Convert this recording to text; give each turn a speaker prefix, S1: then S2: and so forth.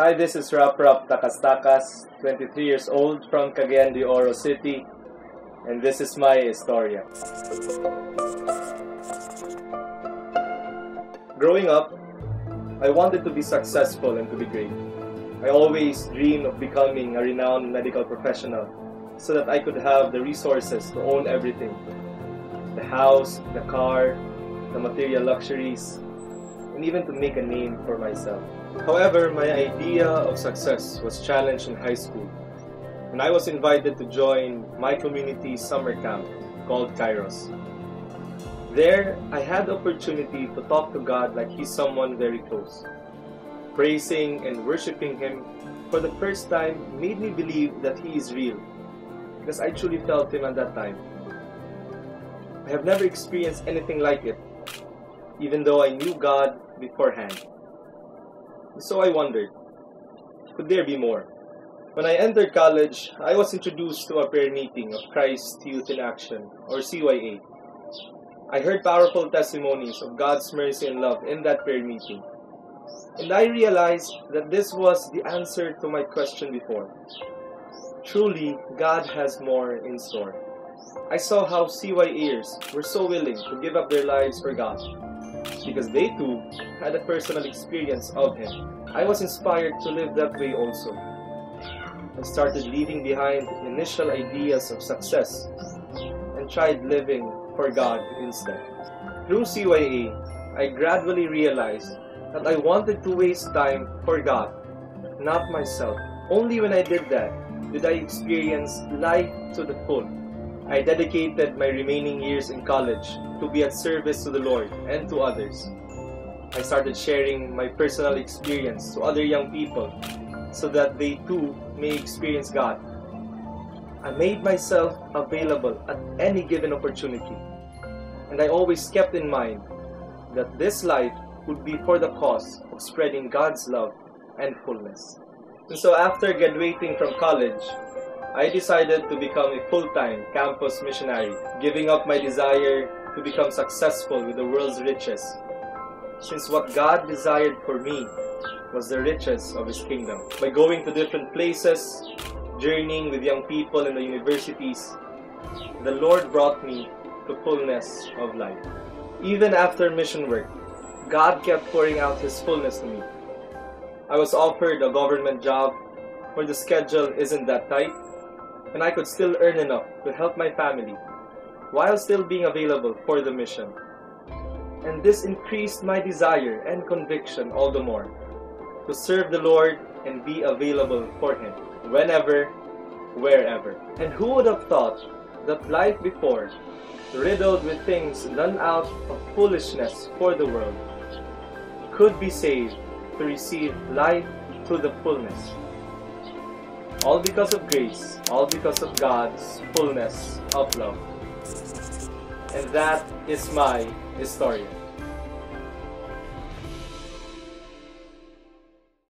S1: Hi, this is Raprap Tacastacas, 23 years old from Cagayan de Oro City, and this is my Eastoria. Growing up, I wanted to be successful and to be great. I always dreamed of becoming a renowned medical professional so that I could have the resources to own everything the house, the car, the material luxuries, and even to make a name for myself. However, my idea of success was challenged in high school when I was invited to join my community summer camp called Kairos. There, I had the opportunity to talk to God like He's someone very close. Praising and worshiping Him for the first time made me believe that He is real because I truly felt Him at that time. I have never experienced anything like it, even though I knew God beforehand. So I wondered, could there be more? When I entered college, I was introduced to a prayer meeting of Christ's Youth in Action, or CYA. I heard powerful testimonies of God's mercy and love in that prayer meeting. And I realized that this was the answer to my question before. Truly, God has more in store. I saw how CYAers were so willing to give up their lives for God because they too had a personal experience of Him. I was inspired to live that way also. I started leaving behind initial ideas of success and tried living for God instead. Through CYA, I gradually realized that I wanted to waste time for God, not myself. Only when I did that did I experience life to the full. I dedicated my remaining years in college to be at service to the Lord and to others. I started sharing my personal experience to other young people so that they too may experience God. I made myself available at any given opportunity, and I always kept in mind that this life would be for the cause of spreading God's love and fullness. And so after graduating from college, I decided to become a full-time campus missionary, giving up my desire to become successful with the world's riches, since what God desired for me was the riches of His kingdom. By going to different places, journeying with young people in the universities, the Lord brought me to fullness of life. Even after mission work, God kept pouring out His fullness to me. I was offered a government job where the schedule isn't that tight, and I could still earn enough to help my family while still being available for the mission. And this increased my desire and conviction all the more to serve the Lord and be available for Him whenever, wherever. And who would have thought that life before, riddled with things done out of foolishness for the world, could be saved to receive life to the fullness? All because of grace, all because of God's fullness of love. And that is my Eastoria.